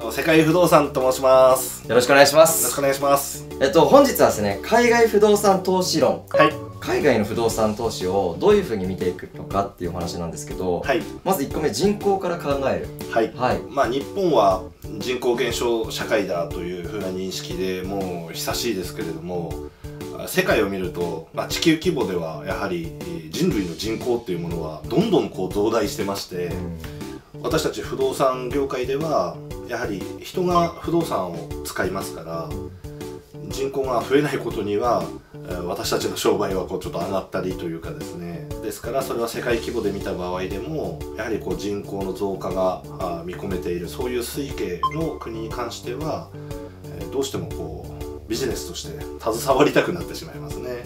世界不動産と申します。よよろしくお願いします。ろしくお願いします。えっと、本日はですね、海外不動産投資論。はい。海外の不動産投資をどういうふうに見ていくのかっていうお話なんですけど、はい。まず1個目、人口から考える。はい。はい。まあ日本は人口減少社会だというふうな認識でもう久しいですけれども世界を見ると、まあ、地球規模ではやはりえー人類の人口っていうものはどんどんこう増大してまして私たち不動産業界ではやはり人が不動産を使いますから人口が増えないことにはえー私たちの商売はこうちょっと上がったりというかですね。ですからそれは世界規模で見た場合でもやはりこう人口の増加が見込めているそういう推計の国に関しては、えーどうしてもこうビジネスとして携わりたくなってしまいますね。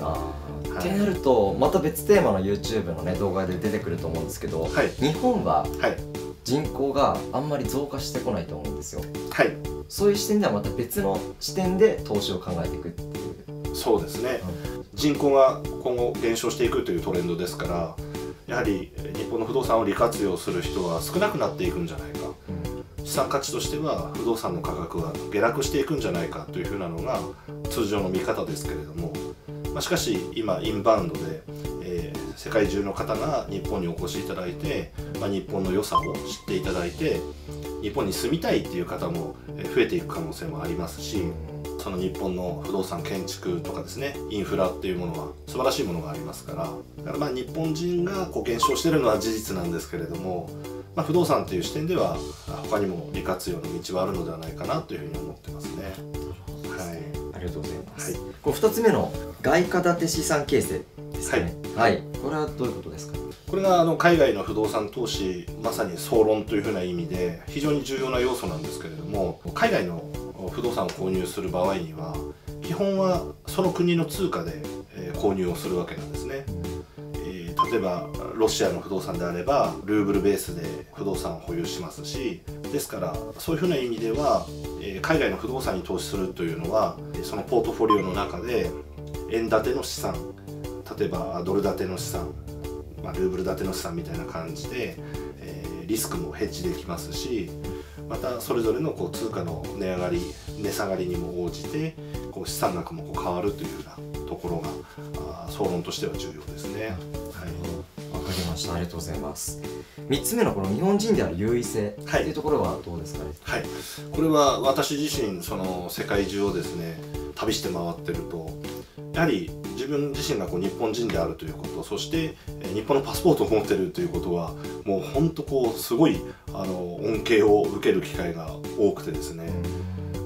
ってなると、また別テーマの YouTube のね、動画で出てくると思うんですけど、はい。日本ははい人口があんまり増加してこないと思うんですよ。はい。そういう視点ではまた別の視点で投資を考えていくっていう。そうですね、人口が今後減少していくというトレンドですからやはりえー日本の不動産を利活用する人は少なくなっていくんじゃないか。資産価値としては不動産の価格は下落していくんじゃないかというふうなのが通常の見方ですけれども、まあ、しかし今インバウンドで、えー世界中の方が日本にお越しいただいて、まあ、日本の良さを知っていただいて日本に住みたいっていう方もえー増えていく可能性もありますしその日本の不動産建築とかですねインフラっていうものは素晴らしいものがありますからだからまあ日本人がこう減少してるのは事実なんですけれども、まあ、不動産っていう視点ではあ他にも利活用の道はあるのではないかなというふうに思ってますね。はいありがとうございます。はいこれ2つ目の外貨建て資産形成ですかね。はい。これはどういうことですか？これがあの海外の不動産投資まさに総論というふうな意味で非常に重要な要素なんですけれども海外の不動産を購入する場合には基本はその国の通貨で、えー購入をするわけなんですね、えー例えばロシアの不動産であればルーブルベースで不動産を保有しますしですからそういうふうな意味では、えー海外の不動産に投資するというのはそのポートフォリオの中で円建ての資産例えばドル建ての資産まあ、ルーブル建ての資産みたいな感じで、えーリスクもヘッジできますしまたそれぞれのこう通貨の値上がり値下がりにも応じてこう資産額もこう変わるというようなところがあー総論としては重要ですね。はいわかりました。ありがとうございます。3つ目のこの日本人である優位性ってはいいうところはどうですかね？はい、これは私自身その世界中をですね旅して回ってるとやはり自分自身がこう日本人であるということそしてえー日本のパスポートを持ってるということはもう本当こうすごいあの恩恵を受ける機会が多くてですね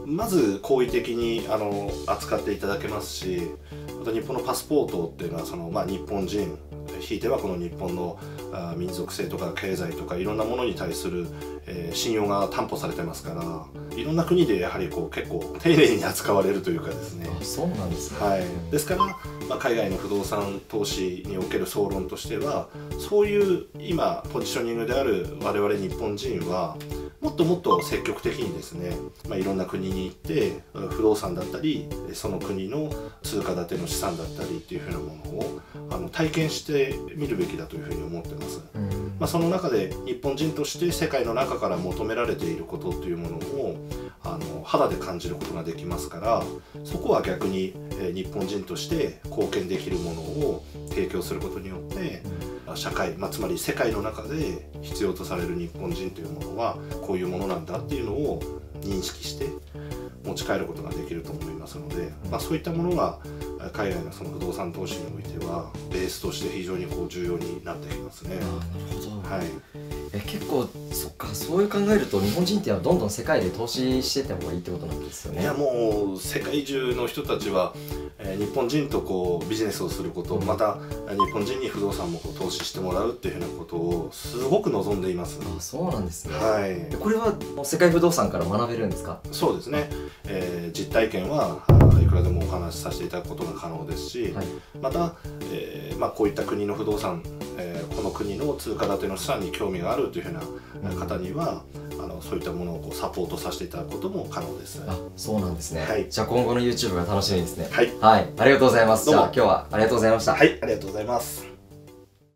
まず好意的にあの扱っていただけますしまた日本のパスポートっていうのはその、まあ、日本人ひいてはこの日本のあ民族性とか経済とかいろんなものに対する、えー信用が担保されてますからいろんな国でやはりこう結構丁寧に扱われるというかですね。あ、そうなんですね。はい、ですから、まあ、海外の不動産投資における総論としてはそういう今ポジショニングである我々日本人はもっともっと積極的にですね、まあ、いろんな国に行って不動産だったりその国の通貨建ての資産だったりっていうふうなものをあの体験してみるべきだというふうに思ってます。うんまあ、その中で日本人として世界の中から求められていることというものをあの肌で感じることができますからそこは逆に、えー日本人として貢献できるものを提供することによって社会、まあ、つまり世界の中で必要とされる日本人というものはこういうものなんだっていうのを認識して持ち帰ることができると思いますので、まあ、そういったものがえ海外のその不動産投資においてはベースとして非常にこう重要になってきますね。あなるほど。はいえ結構そっかそういう考えると日本人っていうのはどんどん世界で投資してった方がいいってことなんですよね。いやもう世界中の人たちは、えー日本人とこうビジネスをすること、うんまたえー日本人に不動産もこう投資してもらうっていうふうなことをすごく望んでいます。あそうなんですね。はいでこれは世界不動産から学べるんですか？そうですね、えー実体験はいくらでもお話しさせていただくことが可能ですし、はい。また、えーまあ、こういった国の不動産、えーこの国の通貨建ての資産に興味があるというふうな方には、あのそういったものをこうサポートさせていただくことも可能です。あそうなんですね。はいじゃあ今後の YouTube が楽しみですね。はい、はい。ありがとうございます。じゃあ今日はありがとうございました。はい、ありがとうございます。